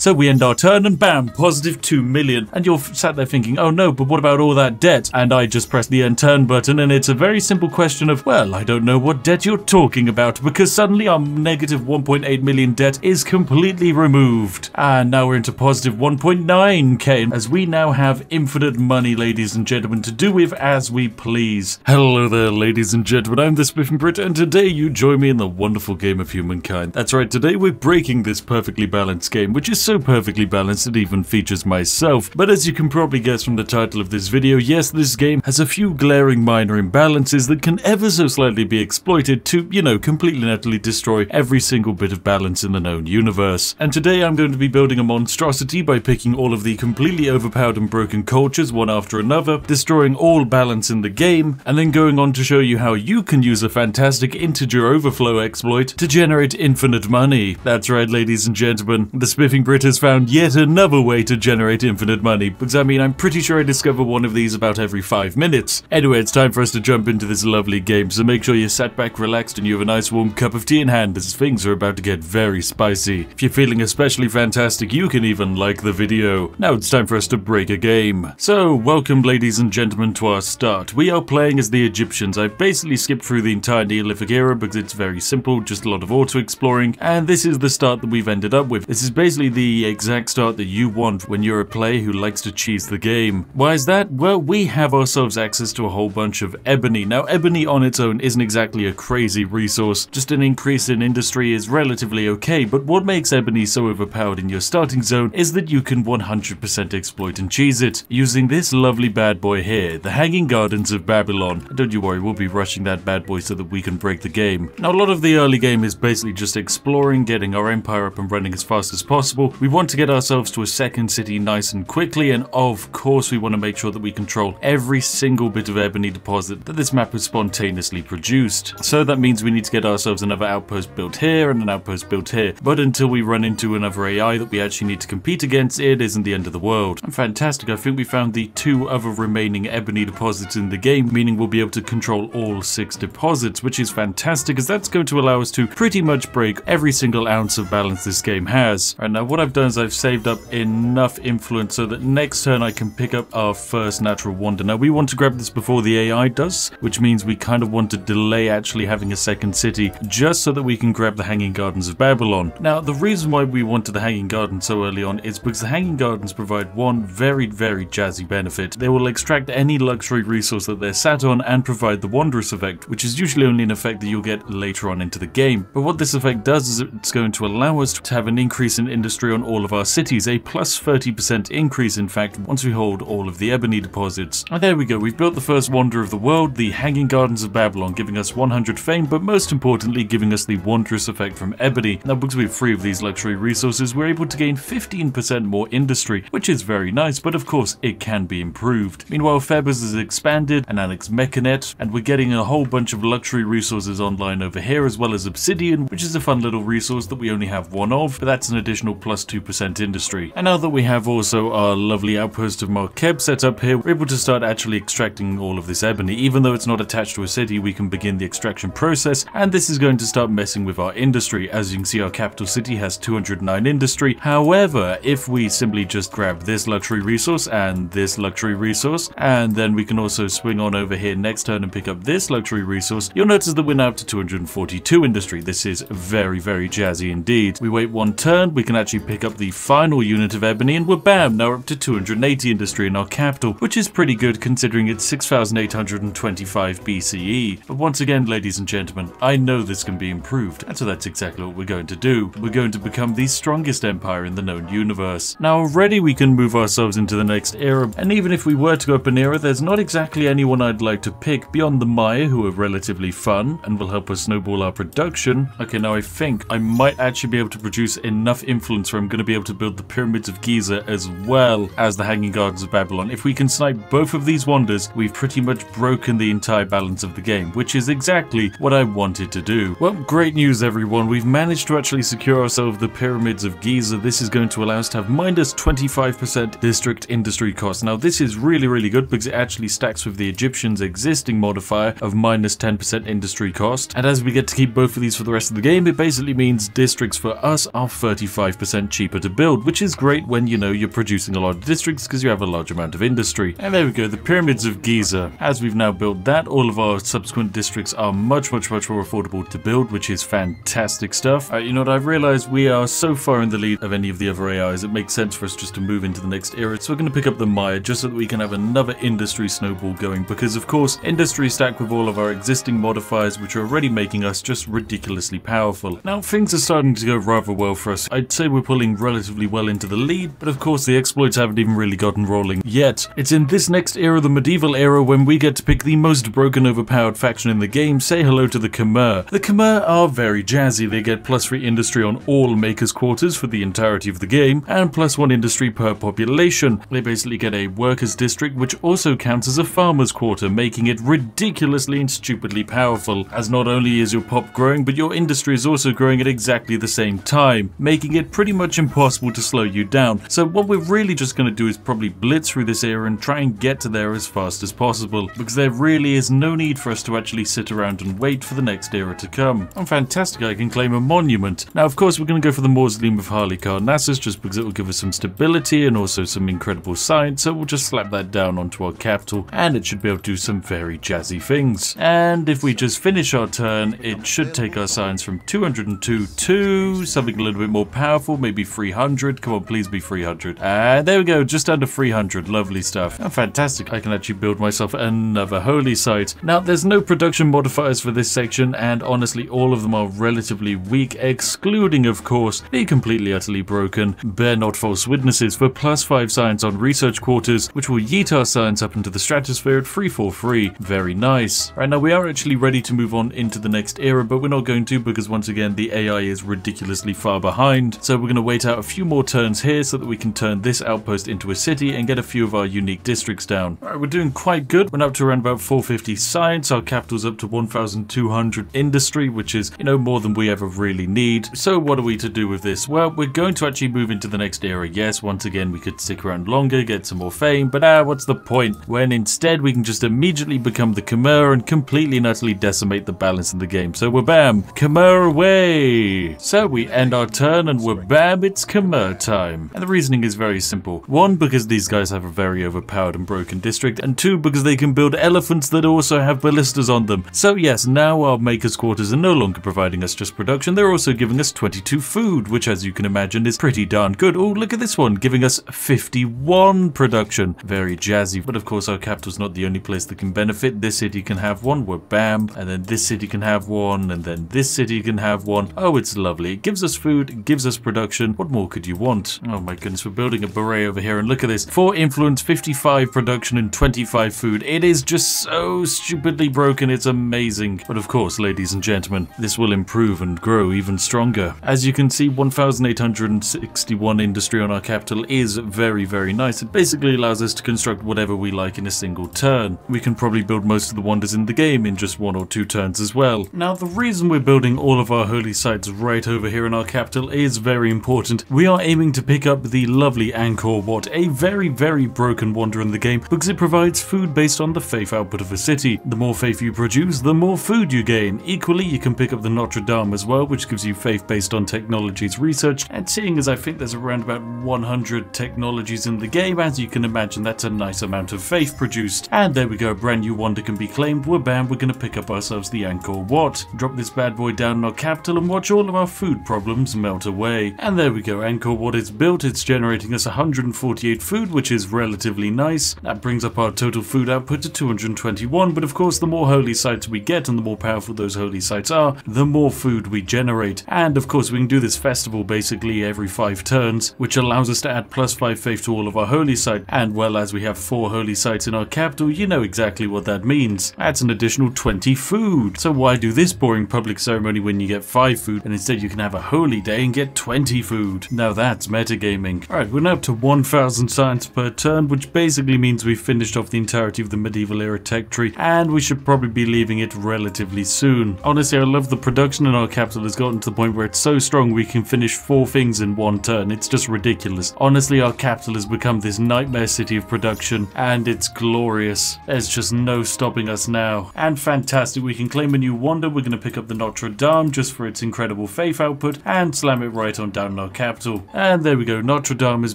So we end our turn and bam, positive 2 million. And you're sat there thinking, oh no, but what about all that debt? And I just press the end turn button and it's a very simple question of, well, I don't know what debt you're talking about because suddenly our negative 1.8 million debt is completely removed. And now we're into positive 1.9k as we now have infinite money, ladies and gentlemen, to do with as we please. Hello there, ladies and gentlemen. I'm the Spiffing Brit and today you join me in the wonderful game of humankind. That's right, today we're breaking this perfectly balanced game, which is so perfectly balanced it even features myself. But as you can probably guess from the title of this video, yes, this game has a few glaring minor imbalances that can ever so slightly be exploited to, you know, completely and utterly destroy every single bit of balance in the known universe. And today I'm going to be building a monstrosity by picking all of the completely overpowered and broken cultures one after another, destroying all balance in the game, and then going on to show you how you can use a fantastic integer overflow exploit to generate infinite money. That's right, ladies and gentlemen, the Spiffing Brit has found yet another way to generate infinite money, because I mean, I'm pretty sure I discover one of these about every five minutes. Anyway, it's time for us to jump into this lovely game, so make sure you're sat back, relaxed, and you have a nice warm cup of tea in hand, as things are about to get very spicy. If you're feeling especially fantastic, you can even like the video. Now it's time for us to break a game. So, welcome ladies and gentlemen to our start. We are playing as the Egyptians. I've basically skipped through the entire Neolithic era because it's very simple, just a lot of auto-exploring, and this is the start that we've ended up with. This is basically the exact start that you want when you're a player who likes to cheese the game. Why is that? Well, we have ourselves access to a whole bunch of ebony. Now, ebony on its own isn't exactly a crazy resource, just an increase in industry is relatively okay, but what makes ebony so overpowered in your starting zone is that you can 100% exploit and cheese it, using this lovely bad boy here, the Hanging Gardens of Babylon. Don't you worry, we'll be rushing that bad boy so that we can break the game. Now, a lot of the early game is basically just exploring, getting our empire up and running as fast as possible. We want to get ourselves to a second city nice and quickly, and of course we want to make sure that we control every single bit of ebony deposit that this map has spontaneously produced. So that means we need to get ourselves another outpost built here and an outpost built here. But until we run into another AI that we actually need to compete against, it isn't the end of the world. And fantastic, I think we found the two other remaining ebony deposits in the game, meaning we'll be able to control all six deposits, which is fantastic as that's going to allow us to pretty much break every single ounce of balance this game has. Right uh, now what I've done is I've saved up enough influence so that next turn I can pick up our first natural wonder. Now we want to grab this before the AI does, which means we kind of want to delay actually having a second city just so that we can grab the Hanging Gardens of Babylon. Now the reason why we wanted the Hanging Gardens so early on is because the Hanging Gardens provide one very very jazzy benefit. They will extract any luxury resource that they're sat on and provide the Wondrous effect, which is usually only an effect that you'll get later on into the game. But what this effect does is it's going to allow us to have an increase in industry on all of our cities, a plus 30% increase in fact once we hold all of the ebony deposits. And there we go, we've built the first wonder of the world, the Hanging Gardens of Babylon, giving us 100 fame, but most importantly giving us the Wondrous effect from ebony. Now because we have three of these luxury resources, we're able to gain 15% more industry, which is very nice, but of course it can be improved. Meanwhile, Febers has expanded and Alex Mechanet, and we're getting a whole bunch of luxury resources online over here, as well as Obsidian, which is a fun little resource that we only have one of, but that's an additional plus 2% industry. And now that we have also our lovely outpost of Markeb set up here, we're able to start actually extracting all of this ebony. Even though it's not attached to a city, we can begin the extraction process, and this is going to start messing with our industry. As you can see, our capital city has 209 industry. However, if we simply just grab this luxury resource and this luxury resource, and then we can also swing on over here next turn and pick up this luxury resource, you'll notice that we're now up to 242 industry. This is very, very jazzy indeed. We wait one turn, we can actually pick up the final unit of ebony, and we're bam, now up to 280 industry in our capital, which is pretty good considering it's 6,825 BCE. But once again, ladies and gentlemen, I know this can be improved, and so that's exactly what we're going to do. We're going to become the strongest empire in the known universe. Now already we can move ourselves into the next era, and even if we were to go up an era, there's not exactly anyone I'd like to pick beyond the Maya, who are relatively fun and will help us snowball our production. Okay, now I think I might actually be able to produce enough influence where I'm going to be able to build the pyramids of Giza as well as the Hanging Gardens of Babylon. If we can snipe both of these wonders, we've pretty much broken the entire balance of the game, which is exactly what I wanted to do. Well, great news everyone, we've managed to actually secure ourselves the pyramids of Giza. This is going to allow us to have minus 25% district industry cost. Now this is really, really good because it actually stacks with the Egyptians' existing modifier of minus 10% industry cost. And as we get to keep both of these for the rest of the game, it basically means districts for us are 35% 50% cheaper to build, which is great when you know you're producing a lot of districts because you have a large amount of industry. And there we go, the pyramids of Giza. As we've now built that, all of our subsequent districts are much, much, much more affordable to build, which is fantastic stuff. Uh, you know what, I've realized we are so far in the lead of any of the other AIs, it makes sense for us just to move into the next era. So we're going to pick up the Maya just so that we can have another industry snowball going, because of course, industry stacked with all of our existing modifiers, which are already making us just ridiculously powerful. Now, things are starting to go rather well for us. I'd say we're pulling relatively well into the lead, but of course the exploits haven't even really gotten rolling yet. It's in this next era, the medieval era, when we get to pick the most broken overpowered faction in the game, say hello to the Khmer. The Khmer are very jazzy, they get plus 3 industry on all makers quarters for the entirety of the game, and plus 1 industry per population. They basically get a workers district which also counts as a farmer's quarter, making it ridiculously and stupidly powerful, as not only is your pop growing, but your industry is also growing at exactly the same time, making it pretty much impossible to slow you down. So what we're really just going to do is probably blitz through this era and try and get to there as fast as possible, because there really is no need for us to actually sit around and wait for the next era to come. I'm fantastic, I can claim a monument. Now of course we're going to go for the Mausoleum of Harley Halicarnassus just because it will give us some stability and also some incredible science, so we'll just slap that down onto our capital and it should be able to do some very jazzy things. And if we just finish our turn, it should take our science from 202 to something a little bit more powerful, maybe 300. Come on, please be 300. And ah, there we go, just under 300. Lovely stuff. Oh, fantastic. I can actually build myself another holy site. Now, there's no production modifiers for this section, and honestly, all of them are relatively weak, excluding, of course, the completely utterly broken Bear Not False Witnesses for plus 5 science on research quarters, which will yeet our science up into the stratosphere at 343. Very nice. Right now, we are actually ready to move on into the next era, but we're not going to because once again, the AI is ridiculously far behind. So we're going to wait out a few more turns here so that we can turn this outpost into a city and get a few of our unique districts down. Alright, we're doing quite good. We're up to around about 450 science. Our capital's up to 1,200 industry, which is, you know, more than we ever really need. So what are we to do with this? Well, we're going to actually move into the next era. Yes, once again, we could stick around longer, get some more fame, but ah, what's the point? When instead we can just immediately become the Khmer and completely and utterly decimate the balance in the game. So we're bam, Khmer away! So we end our turn and we're bam, it's Khmer time. And the reasoning is very simple. One, because these guys have a very overpowered and broken district, and two, because they can build elephants that also have ballistas on them. So yes, now our makers quarters are no longer providing us just production, they're also giving us 22 food, which as you can imagine is pretty darn good. Oh, look at this one, giving us 51 production. Very jazzy, but of course our capital's not the only place that can benefit. This city can have one, we're bam, and then this city can have one, and then this city can have one. Oh, it's lovely. It gives us food, gives us production. What more could you want? Oh my goodness, we're building a Baray over here, and look at this. 4 influence, 55 production, and 25 food. It is just so stupidly broken, it's amazing. But of course, ladies and gentlemen, this will improve and grow even stronger. As you can see, 1,861 industry on our capital is very, very nice. It basically allows us to construct whatever we like in a single turn. We can probably build most of the wonders in the game in just one or two turns as well. Now, the reason we're building all of our holy sites right over here in our capital is very important. We are aiming to pick up the lovely Angkor Wat, a very, very broken wonder in the game because it provides food based on the faith output of a city. The more faith you produce, the more food you gain. Equally, you can pick up the Notre Dame as well, which gives you faith based on technologies researched. And seeing as I think there's around about 100 technologies in the game, as you can imagine, that's a nice amount of faith produced. And there we go, a brand new wonder can be claimed. We're bam, we're to pick up ourselves the Angkor Wat. Drop this bad boy down in our capital and watch all of our food problems melt away. And there we go, Angkor Wat it's built. It's generating us 148 food, which is relatively nice. That brings up our total food output to 221, but of course the more holy sites we get and the more powerful those holy sites are, the more food we generate. And of course we can do this festival basically every 5 turns, which allows us to add plus 5 faith to all of our holy sites. And well, as we have 4 holy sites in our capital, you know exactly what that means. That's an additional 20 food. So why do this boring public ceremony when you get 5 food and instead you can have a holy day and get 20 food? Now that's metagaming. Alright, we're now up to 1000 science per turn, which basically means we've finished off the entirety of the medieval era tech tree, and we should probably be leaving it relatively soon. Honestly, I love the production in our capital has gotten to the point where it's so strong we can finish four things in one turn. It's just ridiculous. Honestly, our capital has become this nightmare city of production, and it's glorious. There's just no stopping us now. And fantastic, we can claim a new wonder. We're going to pick up the Notre Dame just for its incredible faith output, and slam it right on down our capital. And there we go, Notre Dame is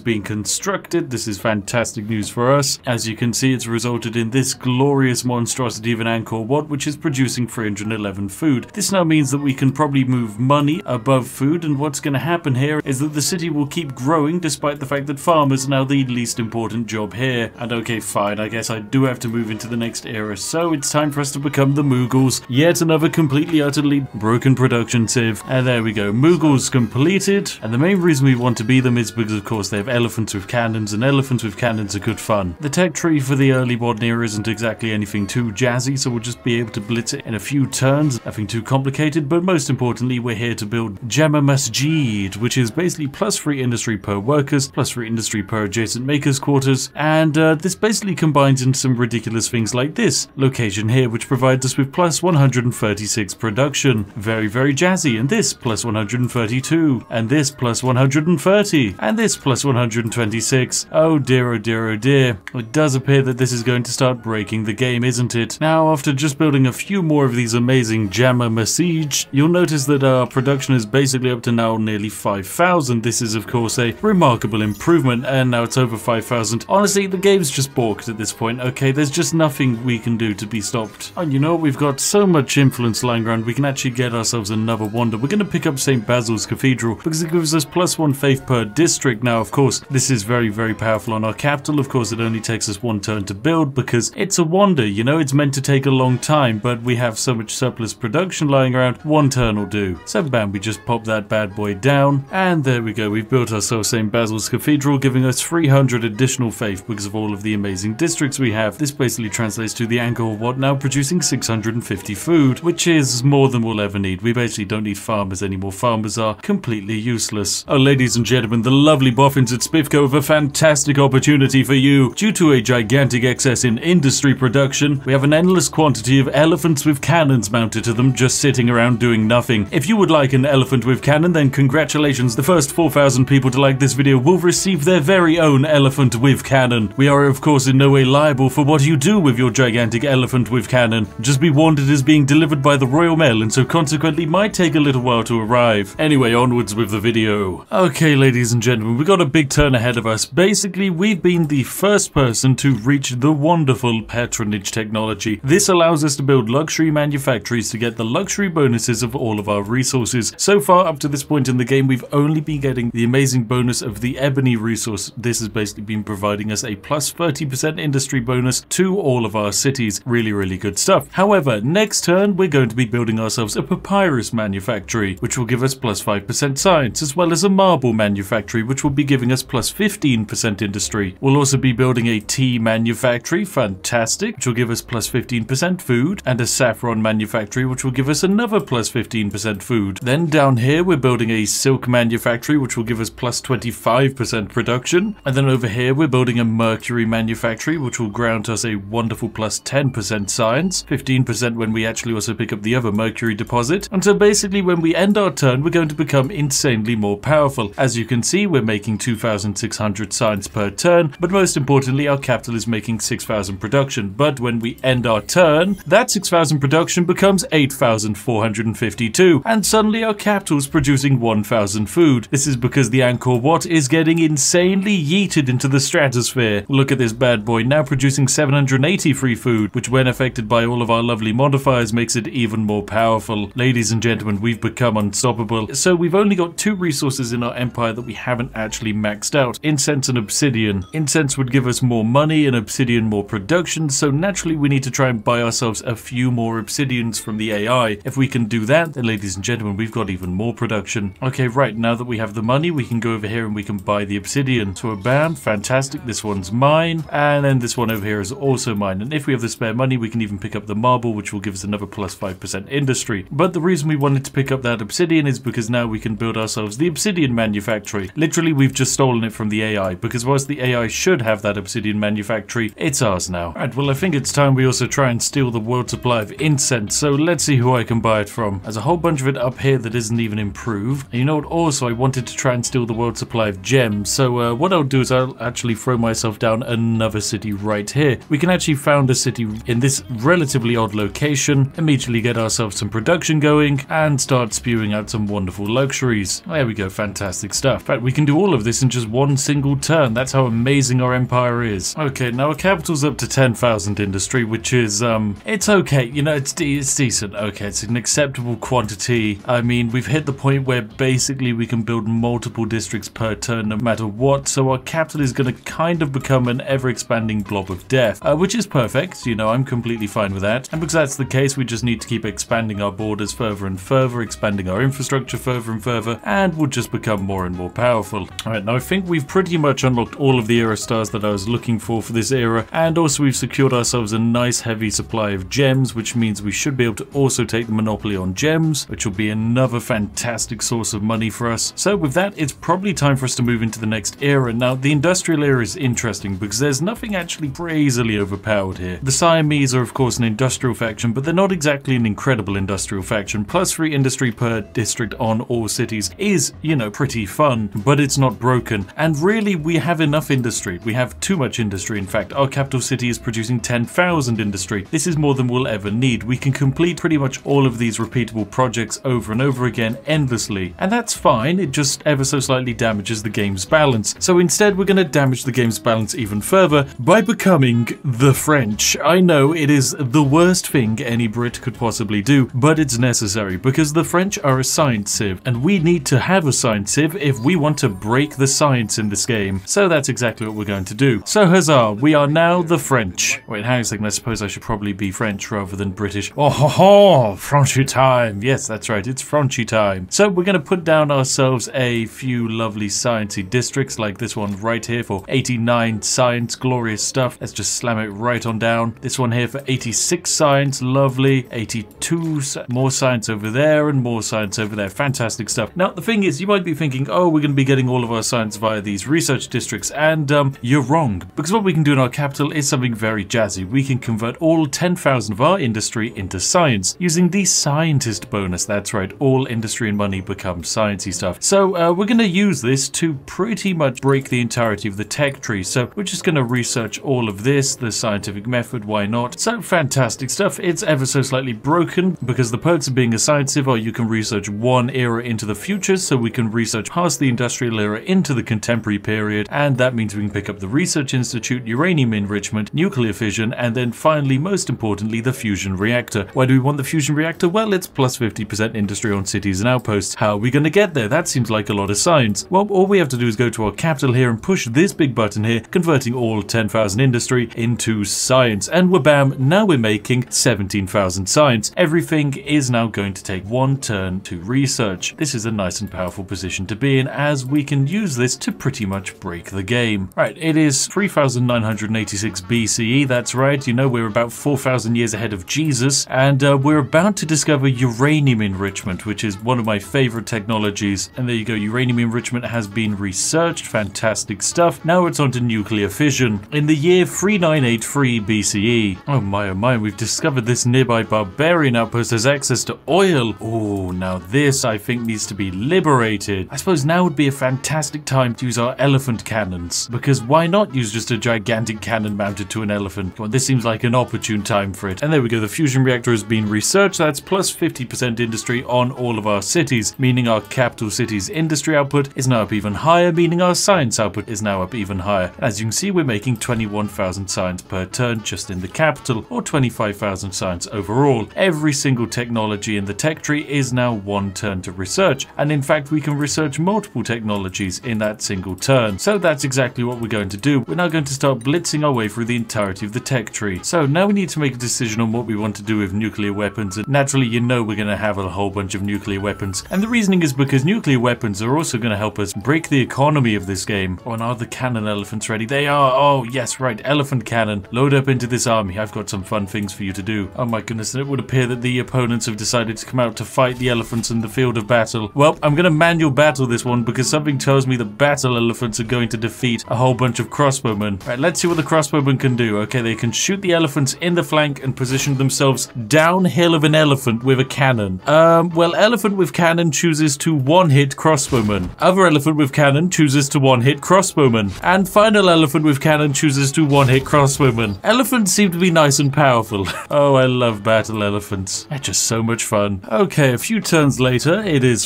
being constructed. This is fantastic news for us. As you can see, it's resulted in this glorious monstrosity of an Angkor Wat, which is producing 311 food. This now means that we can probably move money above food, and what's going to happen here is that the city will keep growing despite the fact that farmers are now the least important job here. And okay, fine, I guess I do have to move into the next era, so it's time for us to become the Mughals. Yet another completely, utterly broken production sieve. And there we go, Mughals completed. And the main reason we want to be them is because, of course, they have elephants with cannons, and elephants with cannons are good fun. The tech tree for the early modern era isn't exactly anything too jazzy, so we'll just be able to blitz it in a few turns, nothing too complicated, but most importantly, we're here to build Jama Masjid, which is basically plus free industry per workers, plus free industry per adjacent makers quarters, and uh, this basically combines into some ridiculous things like this location here, which provides us with plus 136 production. Very, very jazzy, and this plus 132, and this plus 130, and this plus 126. Oh dear, oh dear, oh dear. It does appear that this is going to start breaking the game, isn't it? Now, after just building a few more of these amazing Jama Masjid, you'll notice that our production is basically up to now nearly 5,000. This is, of course, a remarkable improvement, and now it's over 5,000. Honestly, the game's just balked at this point, okay? There's just nothing we can do to be stopped. And you know, we've got so much influence lying around, we can actually get ourselves another wonder. We're going to pick up St. Basil's Cathedral because it gives us plus one faith per district. Now, of course, this is very, very powerful on our capital. Of course, it only takes us one turn to build because it's a wonder, you know? It's meant to take a long time, but we have so much surplus production lying around, one turn will do. So bam, we just pop that bad boy down, and there we go. We've built ourselves St. Basil's Cathedral, giving us 300 additional faith because of all of the amazing districts we have. This basically translates to the Angkor Wat now producing 650 food, which is more than we'll ever need. We basically don't need farmers anymore. Farmers are completely useless. Oh, ladies and gentlemen, the lovely boffins at Spiffco have a fantastic opportunity for you. Due to a gigantic excess in industry production, we have an endless quantity of elephants with cannons mounted to them just sitting around doing nothing. If you would like an elephant with cannon, then congratulations. The first 4,000 people to like this video will receive their very own elephant with cannon. We are, of course, in no way liable for what you do with your gigantic elephant with cannon. Just be warned it is being delivered by the Royal Mail and so consequently might take a little while to arrive. Anyway, onwards with the video. Okay, ladies and gentlemen, we got a big turn ahead of us. Basically, we've been the first person to reach the wonderful patronage technology. This allows us to build luxury manufactories to get the luxury bonuses of all of our resources. So far, up to this point in the game, we've only been getting the amazing bonus of the ebony resource. This has basically been providing us a plus 30% industry bonus to all of our cities. Really, really good stuff. However, next turn, we're going to be building ourselves a papyrus manufactory, which will give us plus 5% science, as well as a marble manufactory, which will be giving us plus 15% industry. We'll also be building a tea manufactory, fantastic, which will give us plus 15% food, and a saffron manufactory, which will give us another plus 15% food. Then down here, we're building a silk manufactory, which will give us plus 25% production. And then over here, we're building a mercury manufactory, which will grant us a wonderful plus 10% science, 15% when we actually also pick up the other mercury deposit. And so basically, when we end our turn, we're going to become insanely more powerful. As you can see, we're making 2,600 science per turn, but most importantly, our capital is making 6,000 production. But when we end our turn, that 6,000 production becomes 8,452, and suddenly our capital's producing 1,000 food. This is because the Angkor Wat is getting insanely yeeted into the stratosphere. Look at this bad boy, now producing 780 free food, which when affected by all of our lovely modifiers makes it even more powerful. Ladies and gentlemen, we've become unstoppable. So we've only got two resources in our empire that we haven't actually maxed out, incense and obsidian. Incense would give us more money and obsidian more production, so naturally we need to try and buy ourselves a few more obsidians from the AI. If we can do that, then ladies and gentlemen, we've got even more production. Okay, right, now that we have the money, we can go over here and we can buy the obsidian. So bam, fantastic, this one's mine, and then this one over here is also mine. And if we have the spare money, we can even pick up the marble, which will give us another plus 5% industry. But the reason we wanted to pick up that obsidian is because now we can build ourselves the obsidian manufactory. Literally, we've just stolen it from the AI, because whilst the AI should have that obsidian manufactory, it's ours now. Right, well, I think it's time we also try and steal the world supply of incense, so let's see who I can buy it from. There's a whole bunch of it up here that isn't even improved. And you know what, also, I wanted to try and steal the world supply of gems, so uh, what I'll do is I'll actually throw myself down another city right here. We can actually found a city in this relatively odd location, immediately get ourselves some production going, and start spewing out some wonderful luxuries. There we go, fantastic stuff. Fact, we can do all of this in just one single turn. That's how amazing our empire is. Okay, now our capital's up to 10,000 industry, which is, um, it's okay. You know, it's, de it's decent. Okay, it's an acceptable quantity. I mean, we've hit the point where basically we can build multiple districts per turn no matter what, so our capital is going to kind of become an ever-expanding blob of death, uh, which is perfect. You know, I'm completely fine with that. And because that's the case, we just need to keep expanding our borders further and further, expanding our infrastructure further and further, and we'll just become more and more powerful. Alright, now I think we've pretty much unlocked all of the era stars that I was looking for for this era, and also we've secured ourselves a nice heavy supply of gems, which means we should be able to also take the monopoly on gems, which will be another fantastic source of money for us. So with that, it's probably time for us to move into the next era. Now, the industrial era is interesting because there's nothing actually crazily overpowered here. The Siamese are of course an industrial faction, but they're not exactly an incredible industrial faction. Plus three industry per district on all cities is, you know, pretty fun, but it's not broken. And really, we have enough industry. We have too much industry, in fact. Our capital city is producing 10,000 industry. This is more than we'll ever need. We can complete pretty much all of these repeatable projects over and over again endlessly. And that's fine, it just ever so slightly damages the game's balance. So instead, we're going to damage the game's balance even further by becoming the French. I know it is the worst thing any Brit could possibly do, but it's necessary because the French are a science civ, and we need to have a science civ if we want to break the science in this game. So that's exactly what we're going to do. So huzzah, we are now the French. Wait, hang on a second, I suppose I should probably be French rather than British. Oh ho ho, Frenchy time. Yes, that's right, it's Frenchy time. So we're going to put down ourselves a few lovely sciencey districts like this one right here for 89 science, glorious stuff. Let's just slam it right on down. This one here for 86 science, lovely. 82 more science over there and more science over there. Fantastic stuff. Now, the thing is, you might be thinking, oh, we're going to be getting all of our science via these research districts, and um, you're wrong. Because what we can do in our capital is something very jazzy. We can convert all 10,000 of our industry into science using the scientist bonus. That's right, all industry and money become sciencey stuff. So uh, we're going to use this to pretty much break the entirety of the tech tree. So we're just going to research all of this, the scientific method, why not? So fantastic stuff. It's ever so slightly broken because the perks of being a science civ are you can research one era into the future, so we can research past the industrial era into the contemporary period, and that means we can pick up the Research Institute, uranium enrichment, nuclear fission, and then finally, most importantly, the fusion reactor. Why do we want the fusion reactor? Well, it's plus 50% industry on cities and outposts. How are we going to get there? That seems like a lot of science. Well, all we have to do is go to our capital here and push this big button here, converting all 10,000 industry into science. And we're bam, now we're making 17,000 science. Everything is now going to take one turn to research. This is a nice and powerful position to be in as we can use this to pretty much break the game. Right, it is 3986 BCE, that's right, you know we're about 4,000 years ahead of Jesus, and uh, we're about to discover uranium enrichment, which is one of my favorite technologies. And there you go, uranium enrichment has been researched, fantastic stuff. Now it's on to nuclear fission. In the year 3983 BCE, oh my oh my, we've discovered this nearby barbarian outpost has access to oil. Oh, now this I think needs to be liberated. I suppose now would be a fantastic time to use our elephant cannons, because why not use just a gigantic cannon mounted to an elephant? Well, this seems like an opportune time for it. And there we go, the fusion reactor has been researched. That's plus 50% industry on all of our cities, meaning our capital city's industry output is now up even higher, meaning our science output is now up even higher. As you can see, we're making 21,000 science per turn just in the capital, or 25,000 science overall. Every single technology in the tech tree is now one turn to research, and in fact we can research multiple technologies in that single turn. So that's exactly what we're going to do. We're now going to start blitzing our way through the entirety of the tech tree. So now we need to make a decision on what we want to do with nuclear weapons, and naturally you know we're going to have a whole bunch of nuclear weapons. And the reasoning is because nuclear weapons are also going to help us break the economy of this game. Oh, and are the cannon elephants ready? They are. Oh, yes, right. Elephant cannon. Load up into this army. I've got some fun things for you to do. Oh my goodness, and it would appear that the opponents have decided to come out to fight the elephants in the field of battle. Well, I'm going to manual battle this one because something tells me the battle elephants are going to defeat a whole bunch of crossbowmen. Right, let's see what the crossbowmen can do. Okay, they can shoot the elephants in the flank and position themselves downhill of an elephant with a cannon. Um, well, elephant with cannon chooses to one-hit crossbowman. Other elephant with cannon chooses to one-hit crossbowman. And final elephant with cannon chooses to one-hit crossbowman. Elephants seem to be nice and powerful. oh, I love battle elephants. They're just so much fun. Okay, a few turns later, it is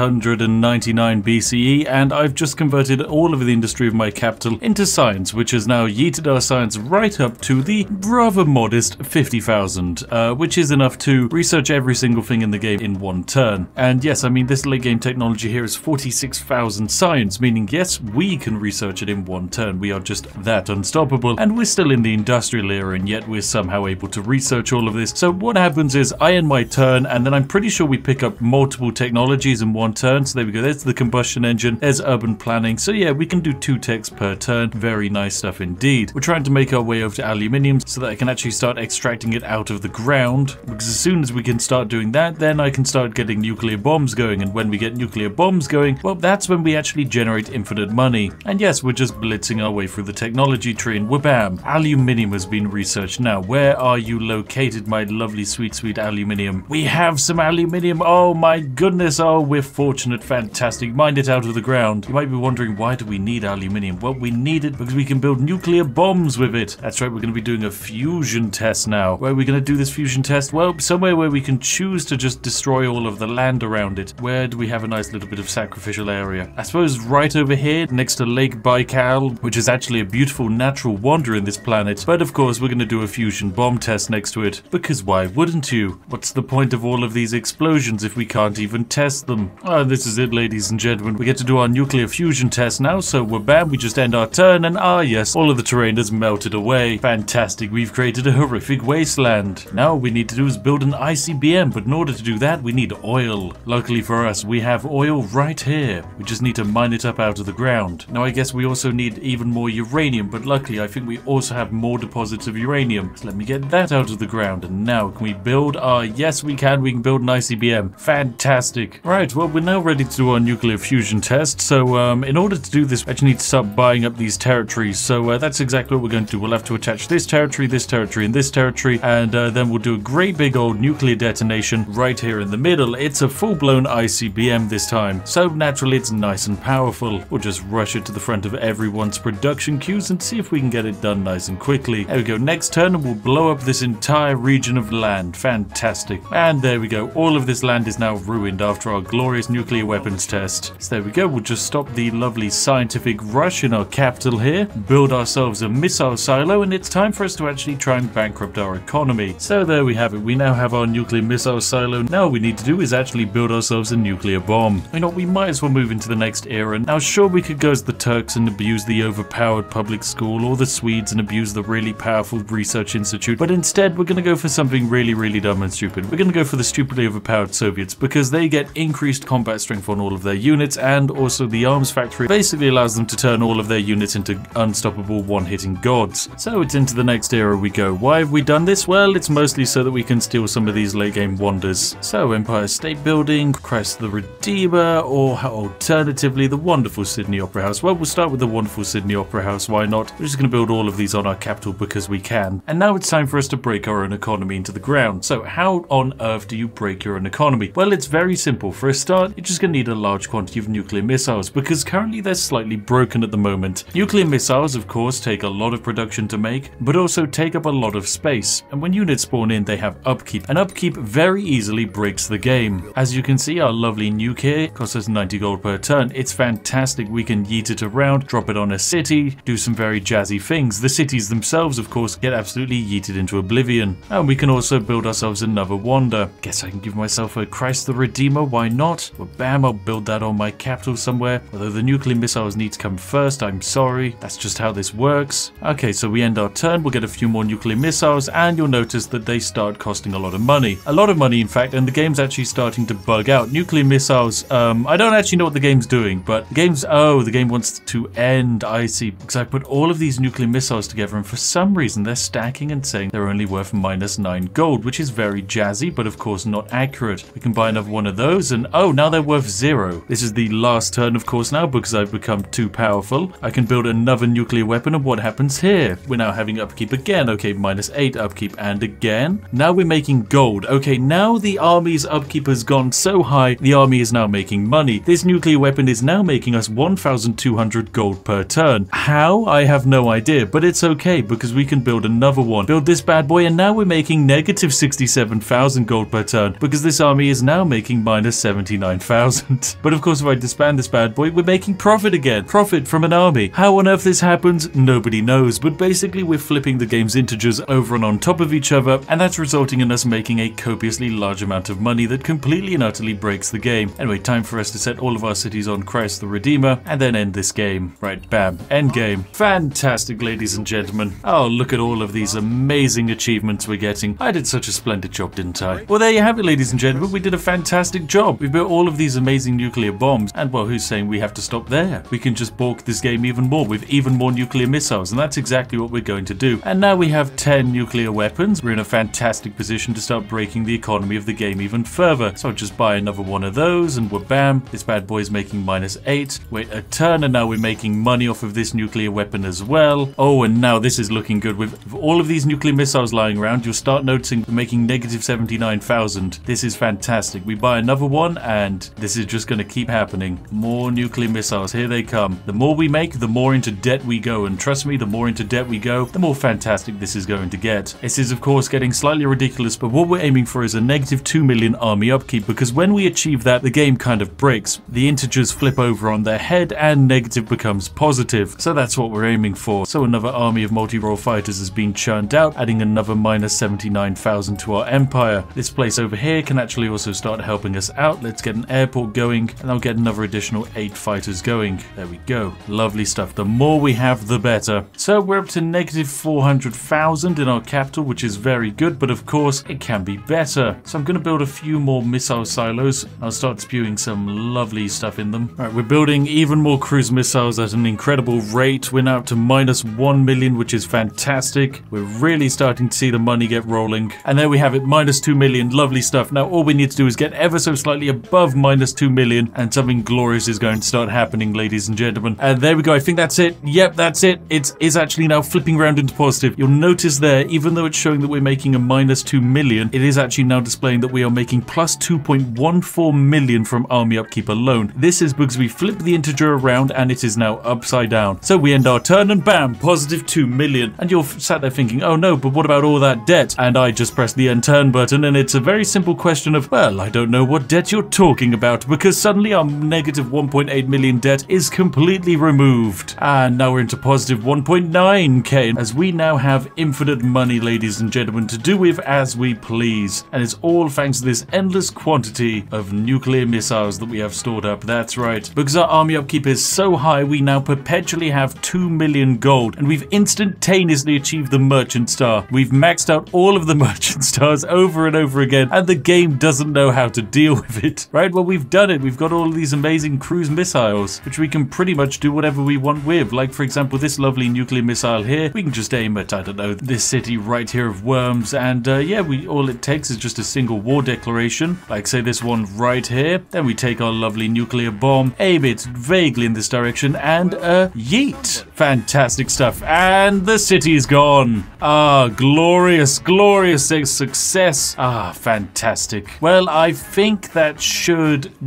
899 BCE, and I've just converted all of the industry of my capital into science, which has now yeeted our science right up to the rather modest 50,000, uh, which is enough to research every single thing in the game in one turn. And yes, I mean, this late game technology here is 46,000 science, meaning yes, we can research it in one turn. We are just that unstoppable, and we're still in the industrial era, and yet we're somehow able to research all of this. So what happens is I end my turn, and then I'm pretty sure we pick up multiple technologies in one turn. So there we go. There's the combustion engine. There's urban planning. So yeah, we can do two techs per turn. Very nice stuff indeed. We're trying to make our way over to aluminium so that I can actually start extracting it out of the ground. Because as soon as we can start doing that, then I can start getting nuclear bombs going. And when we get nuclear bombs going, well, that's when we actually generate infinite money. And yes, we're just blitzing our way through the technology tree and whabam, aluminium has been researched. Now, where are you located, my lovely, sweet, sweet aluminium? We have some aluminium. Oh my goodness. Oh, we're fortunate. Fantastic. Mine it out of the ground. You might be wondering, why do we need aluminium? Well, we need it because we can build nuclear bombs with it. That's right. We're going to be doing a fusion test now. Where are we going to do this fusion test? Well, somewhere where we can choose to just destroy all of the land around it. Where do we have a nice little bit of sacrificial area? I suppose right over here next to Lake Baikal, which is actually a beautiful natural wonder in this planet. But of course, we're going to do a fusion bomb test next to it. Because why wouldn't you? What's the point of all of these explosions if we can't even test them? Ah, this is it, ladies and gentlemen. We get to do our nuclear fusion test now, so we're bam, we just end our turn, and ah yes, all of the terrain has melted away. Fantastic, we've created a horrific wasteland. Now all we need to do is build an ICBM, but in order to do that, we need oil. Luckily for us, we have oil right here. We just need to mine it up out of the ground. Now I guess we also need even more uranium, but luckily I think we also have more deposits of uranium. So let me get that out of the ground, and now can we build our, yes we can, we can build an ICBM. Fantastic. Right, well we're now ready to do our nuclear fusion test, so um, in order to do this, we actually need to start buying up these territories, so uh, that's exactly what we're going to do. We'll have to attach this territory, this territory, and this territory, and uh, then we'll do a great big old nuclear detonation right here in the middle. It's a full-blown ICBM this time, so naturally it's nice and powerful. We'll just rush it to the front of everyone's production queues and see if we can get it done nice and quickly. There we go, next turn we'll blow up this entire region of land. Fantastic. And there we go, all of this land is now ruined after our glorious nuclear weapons test. So there we go, we'll just stop the lovely scientific rush in our capital here, build ourselves a missile silo, and it's time for us to actually try and bankrupt our economy. So there we have it, we now have our nuclear missile silo. Now all we need to do is actually build ourselves a nuclear bomb. You know, we might as well move into the next era. Now sure we could go as the Turks and abuse the overpowered public school, or the Swedes and abuse the really powerful research institute, but instead we're going to go for something really, really dumb and stupid. We're going to go for the stupidly overpowered Soviets because they get increased combat strength on all of their units and also the arms factory basically allows them to turn all of their units into unstoppable one-hitting gods. So it's into the next era we go. Why have we done this? Well, it's mostly so that we can steal some of these late game wonders. So Empire State Building, Christ the Redeemer, or alternatively the wonderful Sydney Opera House. Well, we'll start with the wonderful Sydney Opera House, why not? We're just going to build all of these on our capital because we can. And now it's time for us to break our own economy into the ground. So how on earth do you break your own economy? Well, it's very simple. For a start, you're just going to need a large quantity of nuclear missiles because currently they're slightly broken at the moment. Nuclear missiles, of course, take a lot of production to make, but also take up a lot of space. And when units spawn in, they have upkeep. And upkeep very easily breaks the game. As you can see, our lovely nuke here costs us 90 gold per turn. It's fantastic. We can yeet it around, drop it on a city, do some very jazzy things. The cities themselves, of course, get absolutely yeeted into oblivion. And we can also build ourselves another wonder. Guess I can give myself a Christ the Redeemer, why not? Well, bam, I'll build that on my capital somewhere. Although the nuclear missiles need to come first, I'm sorry. That's just how this works. Okay, so we end our turn, we'll get a few more nuclear missiles, and you'll notice that they start costing a lot of money. A lot of money, in fact, and the game's actually starting to bug out. Nuclear missiles, um, I don't actually know what the game's doing, but the game's, oh, the game wants to end, I see, because I put all of these nuclear missiles together, and for some reason they're stacking and saying they're only worth minus 9 gold, which is very jazzy, but of course not accurate. We can buy another one of those, and oh, now they're worth zero. This is the last turn, of course, now, because I've become too powerful. I can build another nuclear weapon, and what happens here? We're now having upkeep again. Okay, minus 8 upkeep, and again. Now we're making gold. Okay, now the army's upkeep has gone so high, the army is now making money. This nuclear weapon is now making us 1,200 gold per turn. How? I have no idea, but it's okay, because we can build another one. Build this bad boy, and now we're making negative 67,000 gold per turn, because this army is now making minus 79,000. But of course, if I disband this bad boy, we're making profit again. Profit from an army. How on earth this happens, nobody knows. But basically, we're flipping the game's integers over and on top of each other, and that's resulting in us making a copiously large amount of money that completely and utterly breaks the game. Anyway, time for us to set all of our cities on Christ the Redeemer, and then end this game. Right, bam. End game. Fantastic, ladies and gentlemen. Oh, look at all of these amazing achievements we're getting. I did such a splendid job, didn't I? Well, there you have it, ladies and gentlemen. We did a fantastic job. We built all of these amazing nuclear bombs, and well, who's saying we have to stop there? We can just balk this game even more with even more nuclear missiles, and that's exactly what we're going to do. And now we have 10 nuclear weapons. We're in a fantastic position to start breaking the economy of the game even further. So I'll just buy another one of those, and we're bam. This bad boy's making minus 8. Wait a turn, and now we're making money off of this nuclear weapon as well. Oh, and now this is looking good. With all of these nuclear missiles lying around, you'll start noticing we're making negative 79,000. This is fantastic. We buy another one, and this is just going to keep happening. More nuclear missiles. Here they come. The more we make, the more into debt we go. And trust me, the more into debt we go, the more fantastic this is going to get. This is, of course, getting slightly ridiculous, but what we're aiming for is a negative 2 million army upkeep, because when we achieve that, the game kind of breaks. The integers flip over on their head, and negative becomes positive. So that's what we're aiming for. So another army of multi-role fighters has been churned out, adding another minus 79,000 to our empire. This place over here can actually also start helping us out. Let's get an airport going, and I'll get another additional 8 fighters going. There we go. Lovely stuff. The more we have, the better. So we're up to negative 400,000 in our capital, which is very good, but of course, it can be better. So I'm going to build a few more missile silos. I'll start spewing some lovely stuff in them. All right, we're building even more cruise missiles at an incredible rate. We're now up to minus 1 million, which is fantastic. We're really starting to see the money get rolling. And there we have it, minus 2 million. Lovely stuff. Now, all we need to do is get ever so slightly above minus 2 million, and something glorious is going to start happening, ladies and gentlemen. And there we go. I think that's it. Yep, that's it. It is actually now flipping around into positive. You'll notice there, even though it's showing that we're making a minus 2 million, it is actually now displaying that we are making plus 2.14 million from army upkeep alone. This is because we flip the integer around and it is now upside down. So we end our turn and bam, positive 2 million. And you're sat there thinking, oh no, but what about all that debt? And I just press the end turn button and it's a very simple question of, well, I don't know what debt you're talking about because suddenly our negative 1.8 million debt is completely removed. And now we're into positive 1.9k as we now have infinite money, ladies and gentlemen, to do with as we please. And it's all thanks to this endless quantity of nuclear missiles that we have stored up. That's right. Because our army upkeep is so high, we now perpetually have 2 million gold. And we've instantaneously achieved the merchant star. We've maxed out all of the merchant stars over and over again. And the game doesn't know how to deal with it. Right? Well, we've done it. We've got all these amazing cruise missiles, which we can pretty much do whatever we want with. Like, for example, this lovely nuclear missile here. We can just aim at, I don't know, this city right here of Worms. And uh, yeah, we all it takes is just a single war declaration. Like, say, this one right here. Then we take our lovely nuclear bomb, aim it vaguely in this direction, and uh, yeet. Fantastic stuff. And the city's gone. Ah, glorious, glorious success. Ah, fantastic. Well, I think that should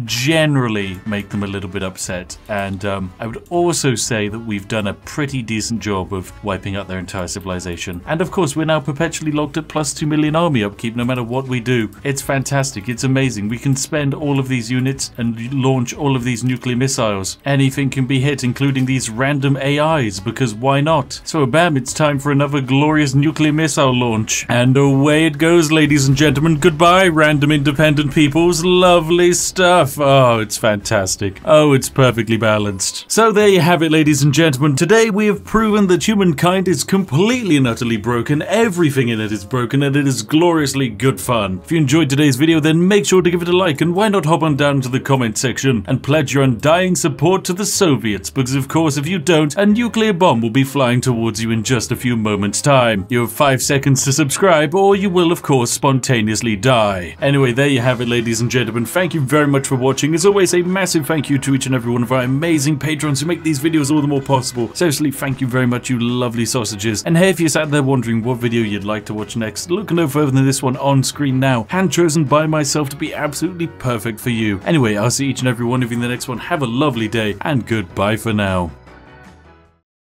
generally make them a little bit upset. And um, I would also say that we've done a pretty decent job of wiping out their entire civilization. And of course, we're now perpetually locked at plus 2 million army upkeep no matter what we do. It's fantastic. It's amazing. We can spend all of these units and launch all of these nuclear missiles. Anything can be hit, including these random AIs, because why not? So bam, it's time for another glorious nuclear missile launch. And away it goes, ladies and gentlemen. Goodbye, random independent peoples. Lovely stuff. Oh, it's fantastic. Oh, it's perfectly balanced. So there you have it, ladies and gentlemen. Today we have proven that humankind is completely and utterly broken. Everything in it is broken, and it is gloriously good fun. If you enjoyed today's video, then make sure to give it a like, and why not hop on down to the comment section and pledge your undying support to the Soviets, because of course if you don't, a nuclear bomb will be flying towards you in just a few moments time. You have 5 seconds to subscribe, or you will of course spontaneously die. Anyway, there you have it ladies and gentlemen, thank you very much for watching. As always, a massive thank you to each and every one of our amazing patrons who make these videos all the more possible. Seriously, thank you very much you lovely sausages. And hey, if you're sat there wondering what video you'd like to watch next, look no further than this one on screen now, hand chosen by myself to be absolutely perfect for you. Anyway, I'll see each and every one of you in the next one. Have a lovely day, and goodbye for now.